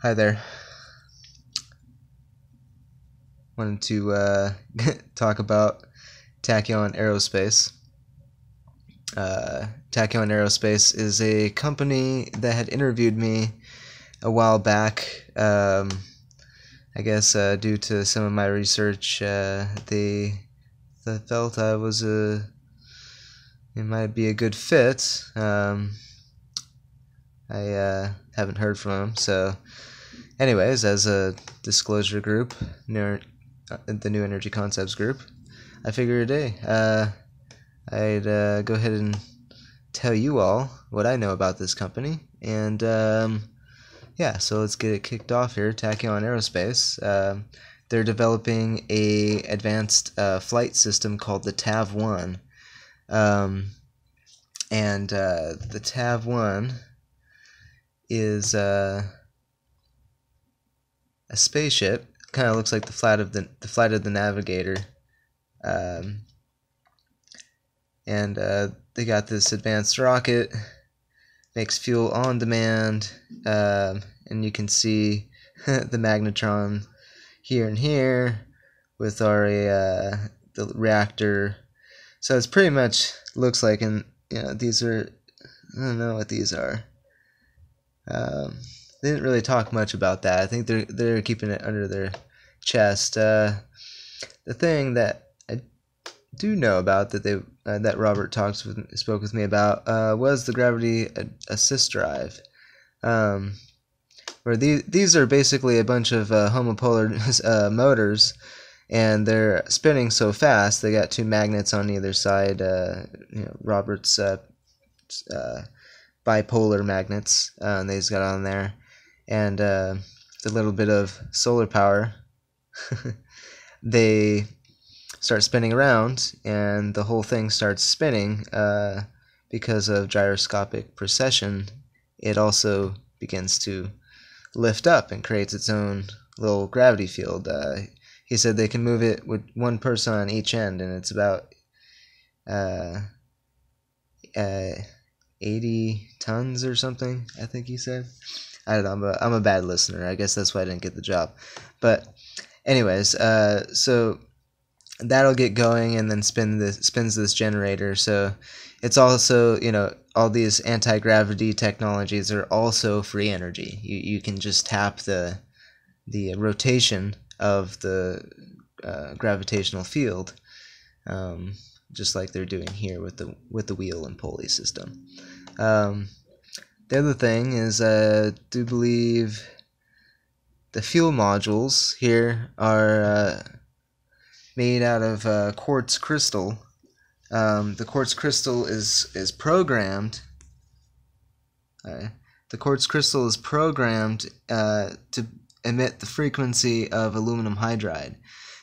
Hi there. Wanted to uh, talk about Tachyon Aerospace. Uh, Tachyon Aerospace is a company that had interviewed me a while back. Um, I guess uh, due to some of my research, uh, they, they felt I was a it might be a good fit. Um, I uh, haven't heard from them, so anyways, as a disclosure group, near uh, the New Energy Concepts group, I figured, hey, uh, I'd uh, go ahead and tell you all what I know about this company, and um, yeah, so let's get it kicked off here. Tachyon Aerospace. Um, they're developing a advanced uh, flight system called the TAV One, um, and uh, the TAV One is uh, a spaceship. Kind of looks like the flight of the the flight of the Navigator, um, and uh, they got this advanced rocket. Makes fuel on demand, um, and you can see the magnetron here and here with our uh, the reactor. So it's pretty much looks like, and you know, these are I don't know what these are. Um, they didn't really talk much about that. I think they're they're keeping it under their chest. Uh, the thing that I do know about that they uh, that Robert talks with spoke with me about uh, was the gravity assist drive. Um, where these these are basically a bunch of uh, homopolar uh, motors, and they're spinning so fast. They got two magnets on either side. Uh, you know, Robert's uh, uh, bipolar magnets, uh, and they just got on there, and uh, a little bit of solar power. they start spinning around, and the whole thing starts spinning uh, because of gyroscopic precession. It also begins to lift up and creates its own little gravity field. Uh, he said they can move it with one person on each end, and it's about uh, uh, 80 tons or something, I think he said. I don't know, I'm a, I'm a bad listener. I guess that's why I didn't get the job. But, anyways, uh, so that'll get going and then spin this spins this generator. So it's also, you know, all these anti gravity technologies are also free energy. You, you can just tap the the rotation of the uh, gravitational field. Um, just like they're doing here with the with the wheel and pulley system. Um, the other thing is, uh, I do believe the fuel modules here are uh, made out of uh, quartz crystal. Um, the quartz crystal is is programmed. Uh, the quartz crystal is programmed uh, to emit the frequency of aluminum hydride.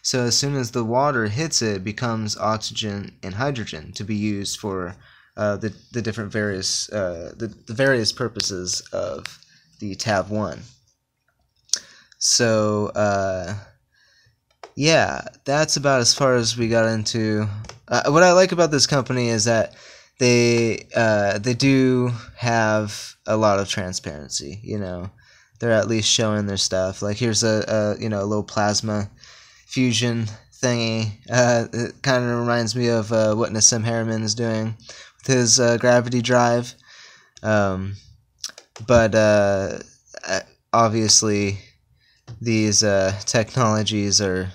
So as soon as the water hits it, it becomes oxygen and hydrogen to be used for uh, the the different various uh, the, the various purposes of the Tav One. So uh, yeah, that's about as far as we got into. Uh, what I like about this company is that they uh, they do have a lot of transparency. You know, they're at least showing their stuff. Like here's a, a you know a little plasma fusion thingy. Uh, it kind of reminds me of uh, what Nassim Haramein is doing with his uh, gravity drive. Um, but uh, obviously, these uh, technologies are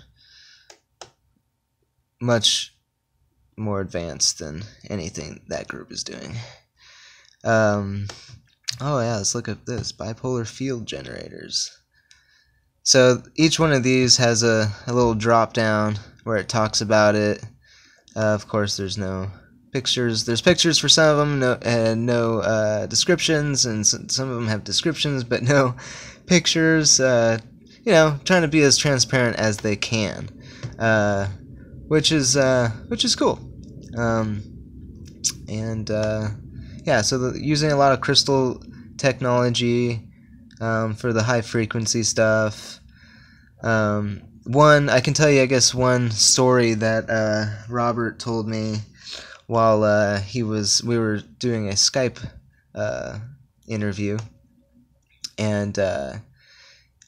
much more advanced than anything that group is doing. Um, oh yeah, let's look at this bipolar field generators. So each one of these has a, a little drop down where it talks about it. Uh, of course, there's no pictures. There's pictures for some of them, no, and no uh, descriptions, and some of them have descriptions, but no pictures. Uh, you know, trying to be as transparent as they can, uh, which is uh, which is cool. Um, and uh, yeah, so the, using a lot of crystal technology um, for the high frequency stuff. Um, one, I can tell you, I guess, one story that uh, Robert told me while uh, he was we were doing a Skype uh, interview, and uh,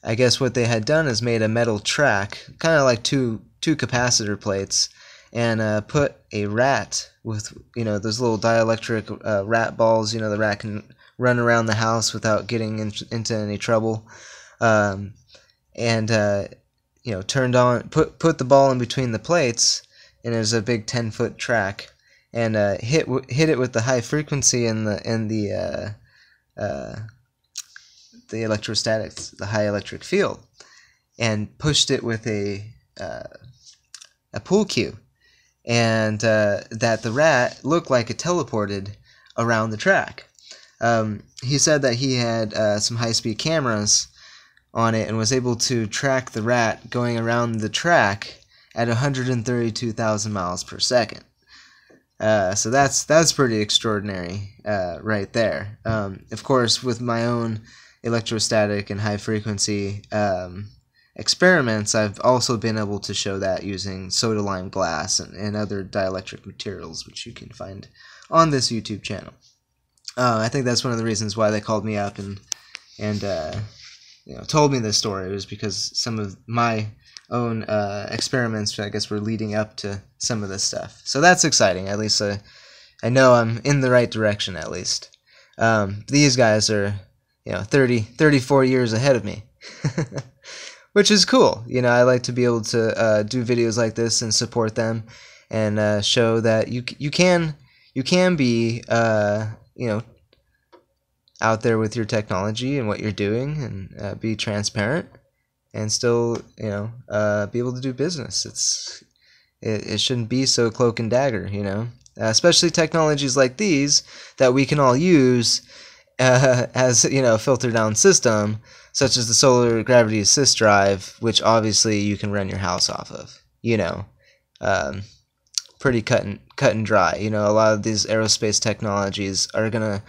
I guess what they had done is made a metal track, kind of like two two capacitor plates, and uh, put a rat with you know those little dielectric uh, rat balls. You know the rat can run around the house without getting in, into any trouble, um, and uh, you know turned on put put the ball in between the plates, and there's a big ten foot track, and uh, hit hit it with the high frequency and the and the uh, uh, the electrostatics, the high electric field, and pushed it with a a pool cue, and uh, that the rat looked like it teleported around the track. Um, he said that he had uh, some high speed cameras on it and was able to track the rat going around the track at 132,000 miles per second. Uh, so that's that's pretty extraordinary uh, right there. Um, of course, with my own electrostatic and high frequency um, experiments, I've also been able to show that using soda lime glass and, and other dielectric materials, which you can find on this YouTube channel. Uh, I think that's one of the reasons why they called me up and and uh, you know told me this story It was because some of my own uh, experiments, I guess, were leading up to some of this stuff. So that's exciting. At least uh, I know I'm in the right direction. At least um, these guys are you know 30 34 years ahead of me which is cool. You know i like to be able to uh, do videos like this and support them and uh, show that you you can you can be uh, you know out there with your technology and what you're doing and uh, be transparent and still you know uh, be able to do business. It's it, it shouldn't be so cloak and dagger you know? Especially technologies like these that we can all use uh, as you know, filter down system such as the solar gravity assist drive, which obviously you can run your house off of. You know, um, pretty cut and cut and dry. You know, a lot of these aerospace technologies are gonna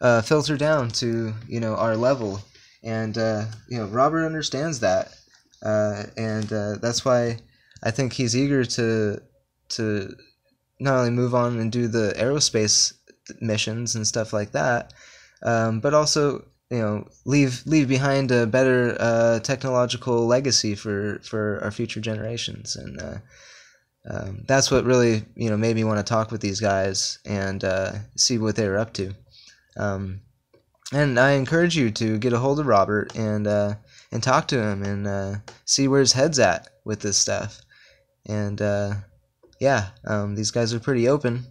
uh, filter down to you know our level, and uh, you know Robert understands that, uh, and uh, that's why I think he's eager to to not only move on and do the aerospace missions and stuff like that, um, but also you know leave leave behind a better uh, technological legacy for for our future generations. And uh, um, that's what really you know made me want to talk with these guys and uh, see what they were up to. Um, and I encourage you to get a hold of Robert and uh, and talk to him and uh, see where his head's at with this stuff. And uh, yeah um, these guys are pretty open.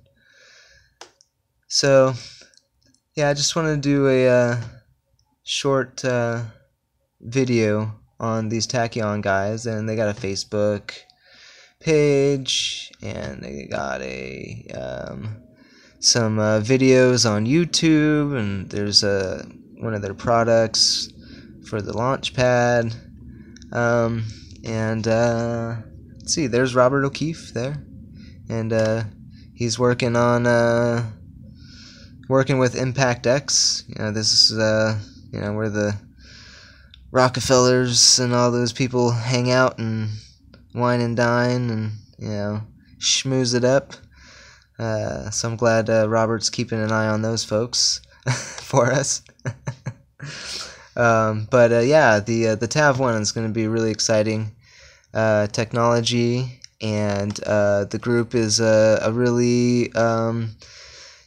So yeah, I just want to do a uh, short uh, video on these Tachyon guys, and they got a Facebook page, and they got a um, some uh, videos on YouTube, and there's a one of their products for the launch pad, um, and uh, let's see, there's Robert O'Keefe there, and uh, he's working on uh, working with Impact X. You know, this is uh, you know where the Rockefellers and all those people hang out and wine and dine and you know schmooze it up. Uh, so I'm glad uh, Robert's keeping an eye on those folks for us. um, but uh, yeah, the uh, the Tav one is going to be really exciting uh, technology, and uh, the group is a, a really um,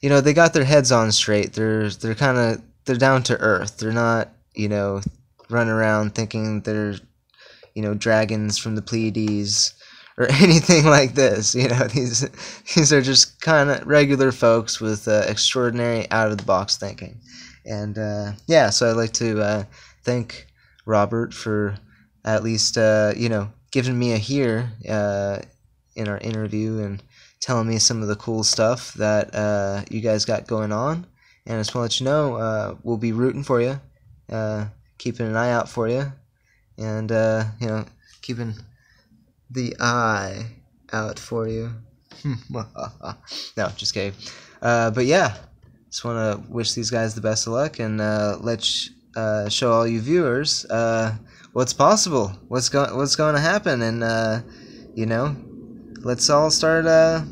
you know they got their heads on straight. They're they're kind of they're down to earth. They're not you know running around thinking they're you know dragons from the Pleiades or anything like this. You know these these are just kind of regular folks with uh, extraordinary out of the box thinking. And uh, yeah, so I'd like to uh, thank Robert for at least uh, you know giving me a hear uh, in our interview and telling me some of the cool stuff that uh, you guys got going on. And I just want to let you know, uh, we'll be rooting for you, uh, keeping an eye out for you, and uh, you know, keeping the eye out for you. no, just kidding. Uh, but yeah, just want to wish these guys the best of luck and uh, let's show all you viewers what's possible, what's going, what's going to happen, and you know, let's all start uh,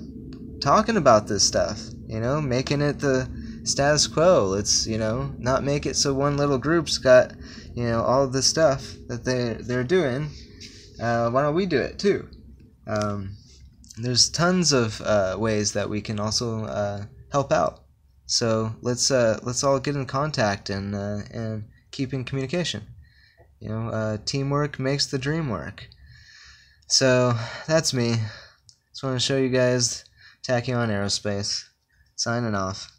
talking about this stuff. You know, making it the status quo. Let's you know not make it so one little group's got you know all this stuff that they they're doing. Uh, why don't we do it too? Um, there's tons of uh, ways that we can also uh, help out. So let's uh, let's all get in contact and uh, and keep in communication. You know, uh, teamwork makes the dream work. So that's me. Just want to show you guys Tachyon Aerospace. Signing off.